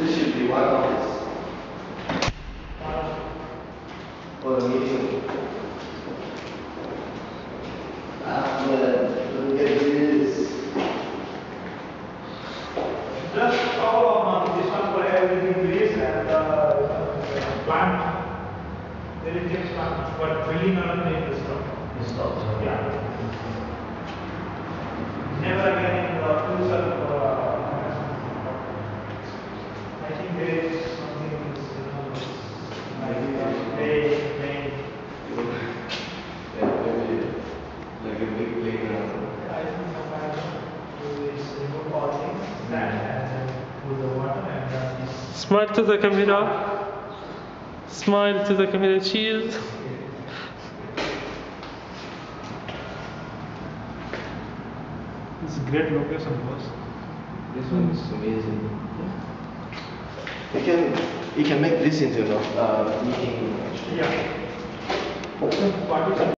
This should be one office. For the meeting. After, look at this. Just all of this one for everything trees and uh, uh plant. There is just one, but really are in this one. Smile to the camera. Smile to the camera. Cheers. It's a great location, boss. This one is amazing. You can you can make this into a uh, meeting. Yeah. Partition